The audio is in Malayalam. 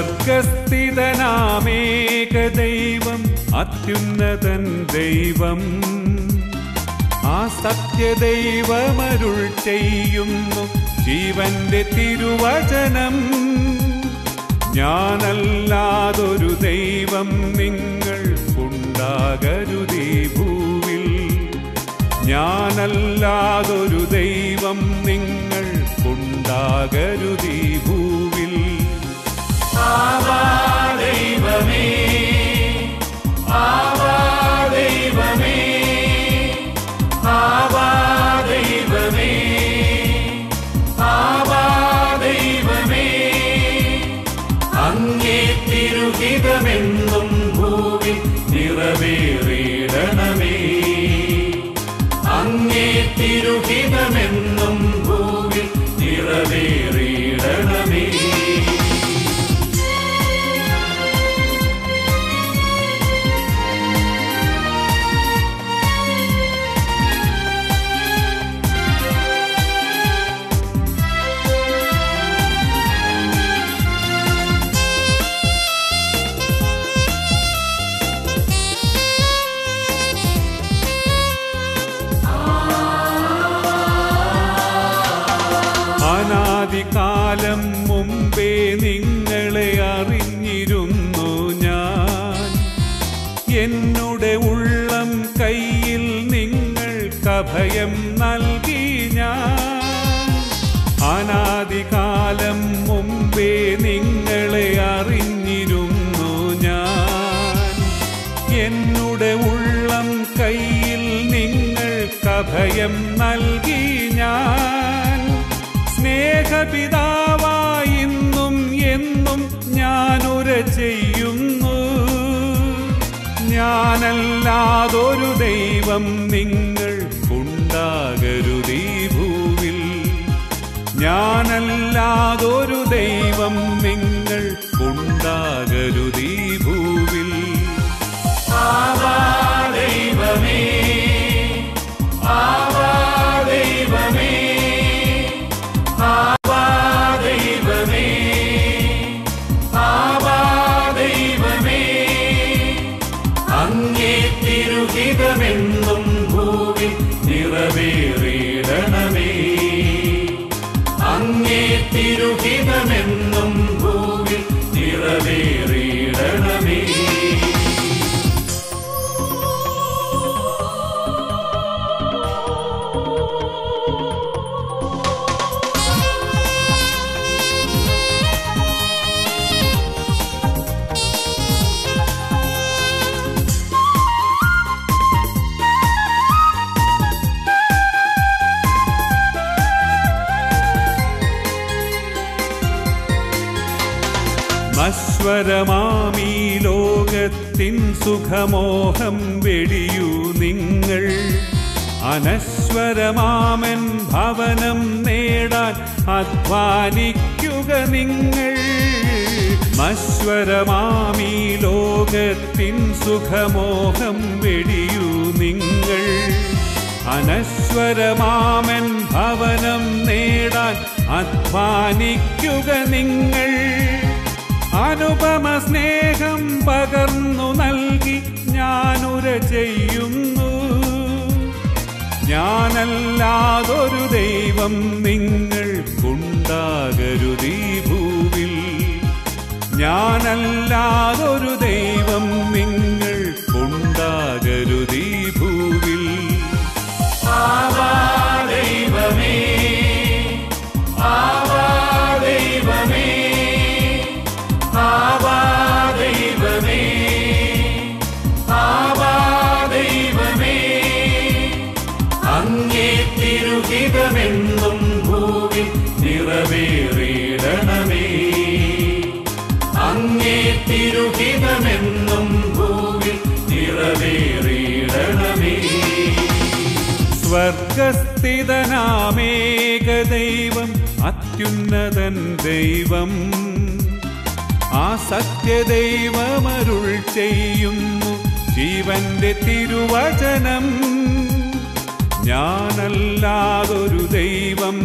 സ്വർഗസ്ഥിതനാമേക ദൈവം അത്യുന്നതൻ ദൈവം. ആ സത്യദൈവമരുൾ ചെയ്യുന്നു ജീവന്റെ തിരുവചനം. ഞാനല്ലാതൊരു ദൈവം നിങ്ങൾ ഉണ്ടാകരുതേ ഭൂവിൽ. ഞാനല്ലാതൊരു ദൈവം നിങ്ങൾ ഭൂവിൽ നിറവേറിയിടണമേ അങ്ങേ തിരുഹിതമെന്നും അനാദികാലം മുമ്പേ നിങ്ങളെ അറിഞ്ഞിരുന്നു ഞാൻ. എന്നുടെ ഉള്ളം കയ്യിൽ നിങ്ങൾക്ക് അഭയം നൽകി ഞാൻ. അനാദികാലം മുമ്പേ നിങ്ങളെ അറിഞ്ഞിരുന്നു ഞാൻ. എന്നുടെ ഉള്ളം കയ്യിൽ നിങ്ങൾക്ക് അഭയം നൽകി ഞാൻ. സ്നേഹപിതാവായിന്നും എന്നും ഞാനുര ചെയ്യുന്നു. ഞാനല്ലാതൊരു ദൈവം നിങ്ങൾ ഉണ്ടാകരുതീ ഭൂവിൽ. ഞാനല്ലാതൊരു ദൈവം നിങ്ങൾ ഉണ്ടാകരുതീ ഭൂവിൽ. ആവാ തിരുഹിതമെന്നും ഭൂവിൽ നിറവേറിയിടണമേ അങ്ങേ തിരുഹിതമെന്നും ഭൂവിൽ നിറവേറിയിടണമേ നശ്വരമാമീ ലോകത്തിൻ സുഖമോഹം വെടിയൂ നിങ്ങൾ. അനശ്വരമാമൻ ഭവനം നേടാൻ അധ്വാനിക്കുക നിങ്ങൾ. അശ്വരമാമീ ലോകത്തിൻ സുഖമോഹം വെടിയൂ നിങ്ങൾ. അനശ്വരമാമൻ ഭവനം നേടാൻ അധ്വാനിക്കുക നിങ്ങൾ. അനുപമ സ്നേഹം പകർന്നു നൽകി ഞാനുര ചെയ്യുന്നു. ഞാനല്ലാതൊരു ദൈവം നിങ്ങൾക്കുണ്ടാകരുതീ ഭൂവിൽ. ഞാനല്ലാതൊരു തിരുഹിതമെന്നും ഭൂമി നിറവേറിയിടണമേ സ്വർഗസ്ഥിതനാമേക ദൈവം അത്യുന്നതൻ ദൈവം. ആ സത്യദൈവമരുൾ ചെയ്യുന്നു ജീവന്റെ തിരുവചനം. ഞാനല്ലാതൊരു ദൈവം